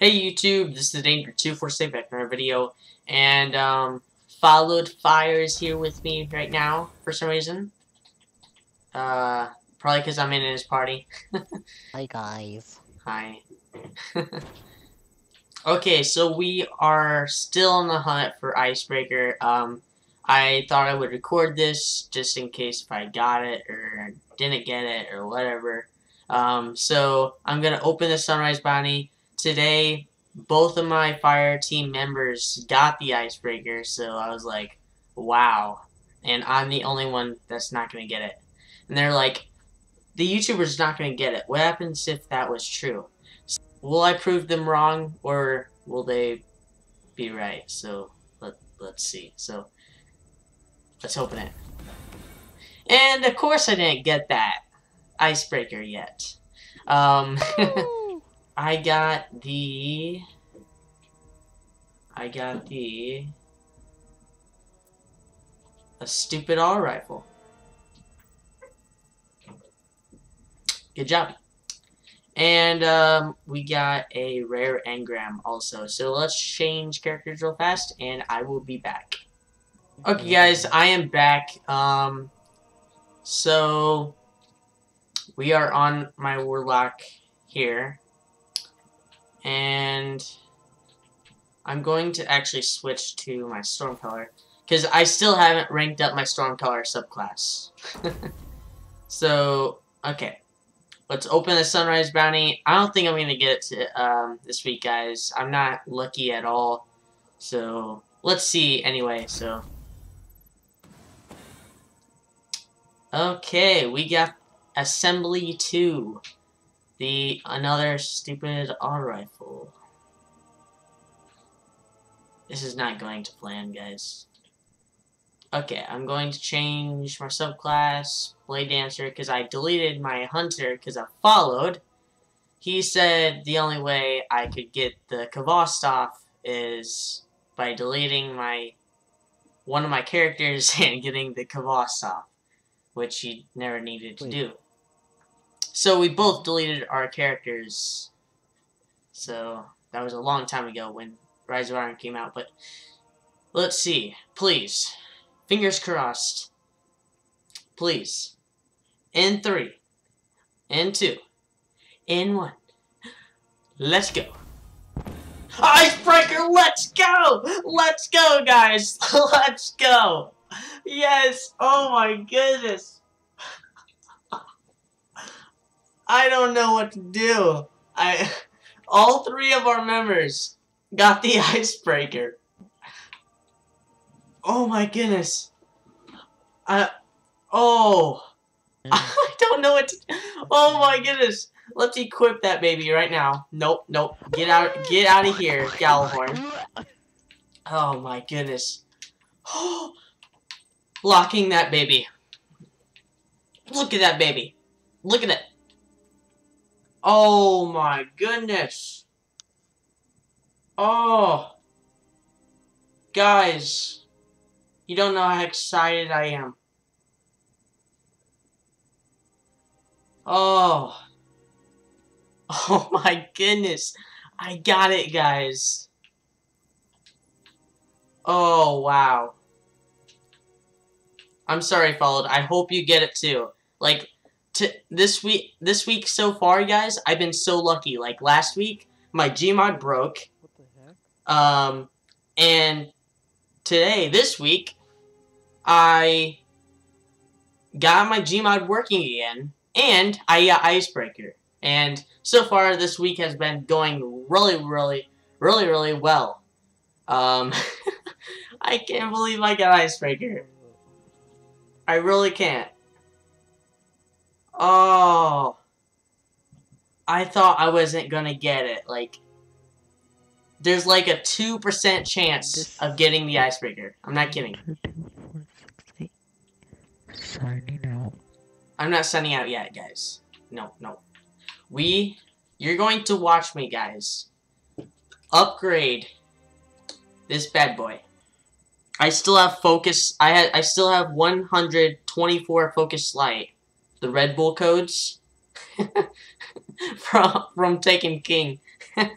Hey YouTube, this is Danger246 back in our video, and um, Followed Fire is here with me right now for some reason. Uh, probably because I'm in his party. Hi guys. Hi. okay, so we are still on the hunt for Icebreaker. Um, I thought I would record this just in case if I got it or didn't get it or whatever. Um, so I'm gonna open the Sunrise Bounty today both of my fire team members got the icebreaker, so I was like, wow. And I'm the only one that's not going to get it. And they're like, the YouTuber's not going to get it. What happens if that was true? So, will I prove them wrong, or will they be right? So, let, let's see. So, let's open it. And, of course, I didn't get that icebreaker yet. Um... I got the... I got the... A stupid auto rifle. Good job. And um, we got a rare engram also. So let's change characters real fast and I will be back. Okay guys, I am back. Um, so we are on my warlock here and I'm going to actually switch to my Stormcaller because I still haven't ranked up my Stormcaller subclass. so, okay. Let's open the Sunrise Bounty. I don't think I'm going to get it to, um, this week, guys. I'm not lucky at all. So, let's see anyway. So, okay, we got Assembly 2. The another stupid auto rifle. This is not going to plan, guys. Okay, I'm going to change my subclass, Blade Dancer, because I deleted my Hunter because I followed. He said the only way I could get the Khvostov is by deleting my one of my characters and getting the Khvostov, which he never needed to Wait. do. So we both deleted our characters. So that was a long time ago when Rise of Iron came out. But let's see. Please. Fingers crossed. Please. In three. In two. In one. Let's go. Icebreaker, let's go! Let's go, guys! let's go! Yes! Oh my goodness! I don't know what to do. I all three of our members got the icebreaker. Oh my goodness. I oh I don't know what to Oh my goodness. Let's equip that baby right now. Nope, nope. Get out get out of here, Gjallarhorn. Oh my goodness. Locking that baby. Look at that baby. Look at it. Oh my goodness. Oh. Guys. You don't know how excited I am. Oh. Oh my goodness. I got it, guys. Oh, wow. I'm sorry, followed. I hope you get it too. Like, to this week this week so far, guys, I've been so lucky. Like last week, my Gmod broke. What the heck? Um, and today, this week, I got my Gmod working again, and I got Icebreaker. And so far, this week has been going really, really, really, really well. Um, I can't believe I got Icebreaker. I really can't. Oh. I thought I wasn't gonna get it. Like, there's like a 2% chance of getting the icebreaker. I'm not kidding. Signing out. I'm not signing out yet, guys. No, no. We, you're going to watch me, guys. Upgrade this bad boy. I still have focus. I had. I still have 124 focus light the Red Bull codes from from Taken King.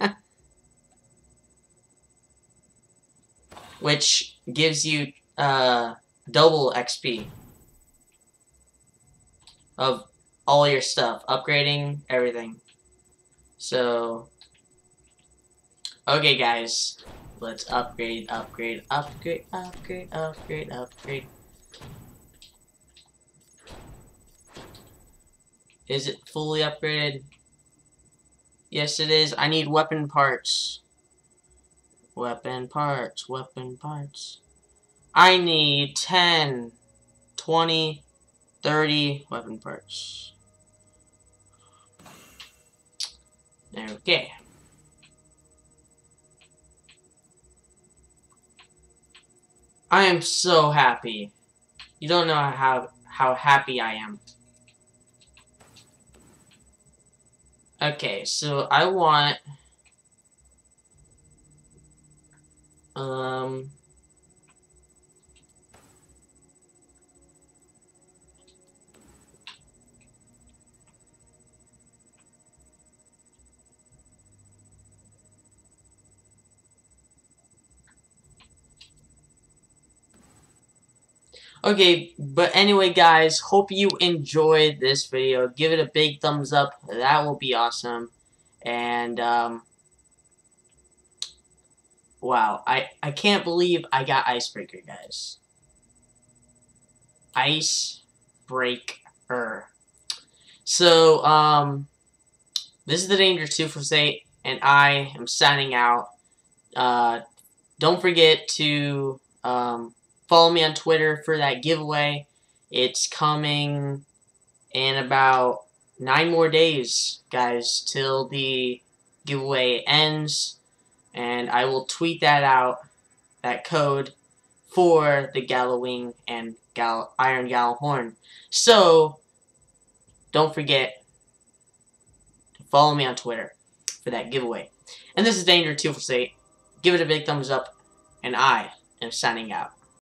Which gives you uh, double XP of all your stuff, upgrading everything. So, okay guys, let's upgrade, upgrade, upgrade, upgrade, upgrade, upgrade. Is it fully upgraded? Yes, it is. I need weapon parts. Weapon parts, weapon parts. I need 10, 20, 30 weapon parts. Okay. I am so happy. You don't know how how happy I am. Okay, so I want um Okay, but anyway, guys, hope you enjoyed this video. Give it a big thumbs up. That will be awesome. And, um, wow, I, I can't believe I got Icebreaker, guys. Icebreaker. So, um, this is the Danger 2 for State, and I am signing out. Uh, don't forget to, um, Follow me on Twitter for that giveaway. It's coming in about nine more days, guys, till the giveaway ends. And I will tweet that out, that code, for the Gallowing and Gjallarhorn So, don't forget to follow me on Twitter for that giveaway. And this is Danger 2 for State. Give it a big thumbs up, and I am signing out.